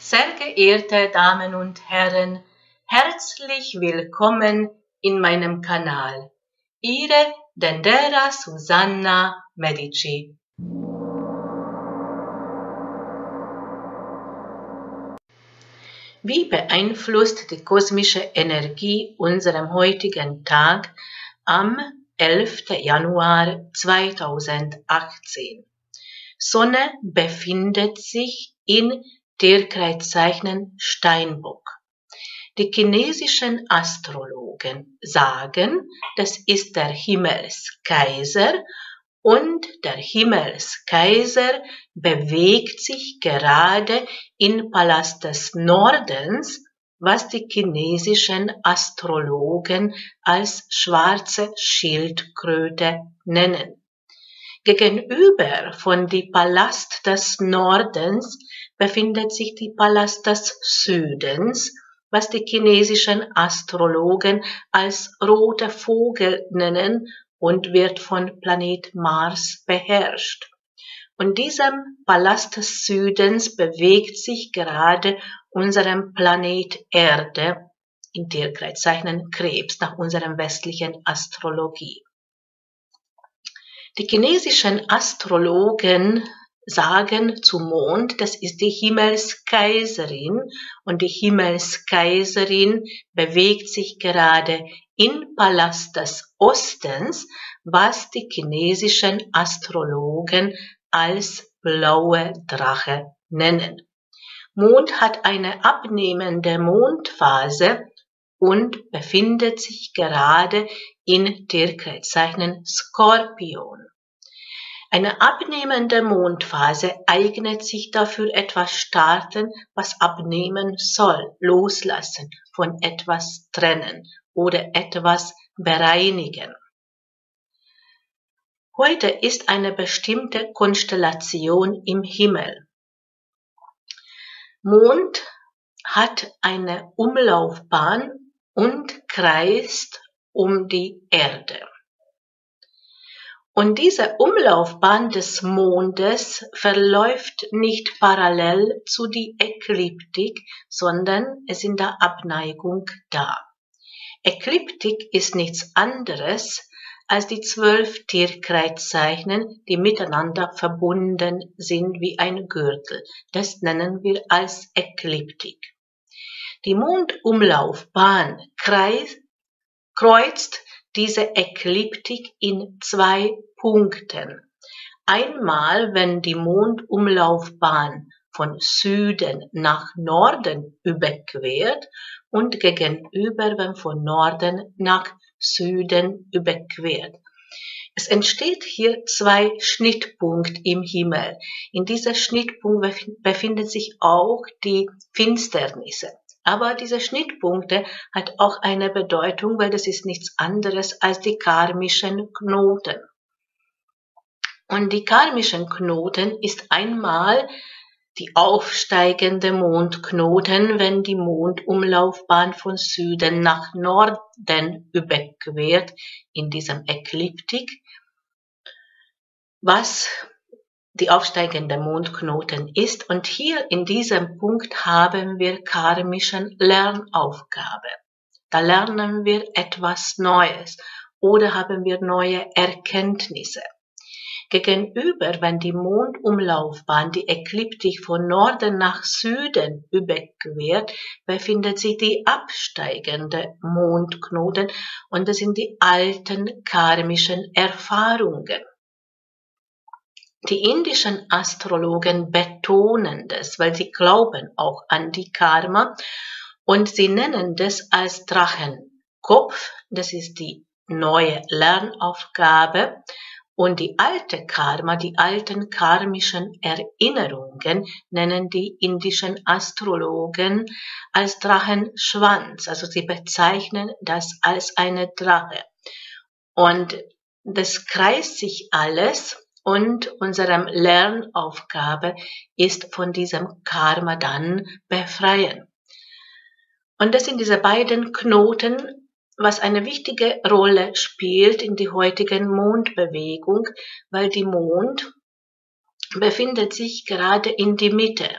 Sehr geehrte Damen und Herren, herzlich willkommen in meinem Kanal. Ihre Dendera Susanna Medici. Wie beeinflusst die kosmische Energie unserem heutigen Tag am 11. Januar 2018? Sonne befindet sich in Tierkreiszeichen Steinbock. Die chinesischen Astrologen sagen, das ist der Himmelskaiser und der Himmelskaiser bewegt sich gerade in Palast des Nordens, was die chinesischen Astrologen als schwarze Schildkröte nennen. Gegenüber von die Palast des Nordens befindet sich die Palast des Südens, was die chinesischen Astrologen als roter Vogel nennen und wird von Planet Mars beherrscht. Und diesem Palast des Südens bewegt sich gerade unserem Planet Erde in Tierkreiszeichen Krebs nach unserem westlichen Astrologie. Die chinesischen Astrologen sagen zum Mond, das ist die Himmelskaiserin und die Himmelskaiserin bewegt sich gerade in Palast des Ostens, was die chinesischen Astrologen als blaue Drache nennen. Mond hat eine abnehmende Mondphase und befindet sich gerade in Tierkreiszeichen Skorpion. Eine abnehmende Mondphase eignet sich dafür, etwas starten, was abnehmen soll, loslassen, von etwas trennen oder etwas bereinigen. Heute ist eine bestimmte Konstellation im Himmel. Mond hat eine Umlaufbahn und kreist um die Erde. Und diese Umlaufbahn des Mondes verläuft nicht parallel zu die Ekliptik, sondern es in der Abneigung da. Ekliptik ist nichts anderes als die zwölf Tierkreiszeichen, die miteinander verbunden sind wie ein Gürtel. Das nennen wir als Ekliptik. Die Mondumlaufbahn kreuzt diese Ekliptik in zwei Punkten. Einmal, wenn die Mondumlaufbahn von Süden nach Norden überquert und gegenüber, wenn von Norden nach Süden überquert. Es entsteht hier zwei Schnittpunkt im Himmel. In dieser Schnittpunkt befindet sich auch die Finsternisse. Aber diese Schnittpunkte hat auch eine Bedeutung, weil das ist nichts anderes als die karmischen Knoten. Und die karmischen Knoten ist einmal die aufsteigende Mondknoten, wenn die Mondumlaufbahn von Süden nach Norden überquert in diesem Ekliptik, was die aufsteigende Mondknoten ist. Und hier in diesem Punkt haben wir karmischen Lernaufgabe. Da lernen wir etwas Neues oder haben wir neue Erkenntnisse. Gegenüber, wenn die Mondumlaufbahn die Ekliptik von Norden nach Süden überquert, befindet sich die absteigende Mondknoten und das sind die alten karmischen Erfahrungen. Die indischen Astrologen betonen das, weil sie glauben auch an die Karma und sie nennen das als Drachenkopf. Das ist die neue Lernaufgabe. Und die alte Karma, die alten karmischen Erinnerungen nennen die indischen Astrologen als Drachenschwanz. Also sie bezeichnen das als eine Drache. Und das kreist sich alles und unserem Lernaufgabe ist von diesem Karma dann befreien. Und das sind diese beiden Knoten, was eine wichtige Rolle spielt in die heutigen Mondbewegung, weil die Mond befindet sich gerade in die Mitte.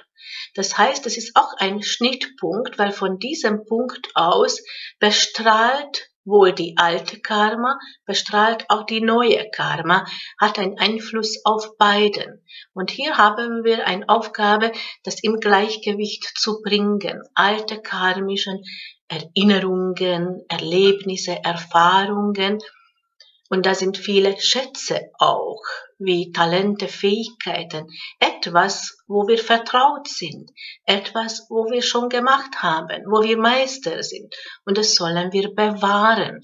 Das heißt, es ist auch ein Schnittpunkt, weil von diesem Punkt aus bestrahlt wohl die alte Karma, bestrahlt auch die neue Karma, hat einen Einfluss auf beiden. Und hier haben wir eine Aufgabe, das im Gleichgewicht zu bringen, alte karmischen Erinnerungen, Erlebnisse, Erfahrungen. Und da sind viele Schätze auch, wie Talente, Fähigkeiten, etwas, wo wir vertraut sind, etwas, wo wir schon gemacht haben, wo wir Meister sind. Und das sollen wir bewahren.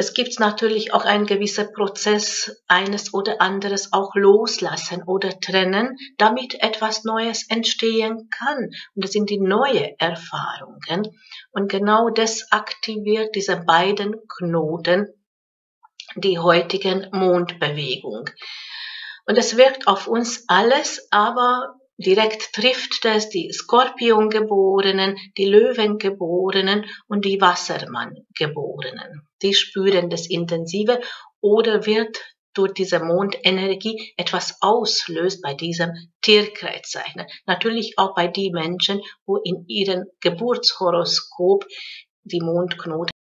Es gibt natürlich auch einen gewissen Prozess, eines oder anderes auch loslassen oder trennen, damit etwas Neues entstehen kann. Und das sind die neuen Erfahrungen. Und genau das aktiviert diese beiden Knoten die heutigen Mondbewegung. Und es wirkt auf uns alles, aber direkt trifft es die Skorpiongeborenen, die Löwengeborenen und die Wassermanngeborenen. Die spüren das intensive oder wird durch diese Mondenergie etwas auslöst bei diesem Tierkreiszeichen. Natürlich auch bei den Menschen, wo in ihrem Geburtshoroskop die Mondknoten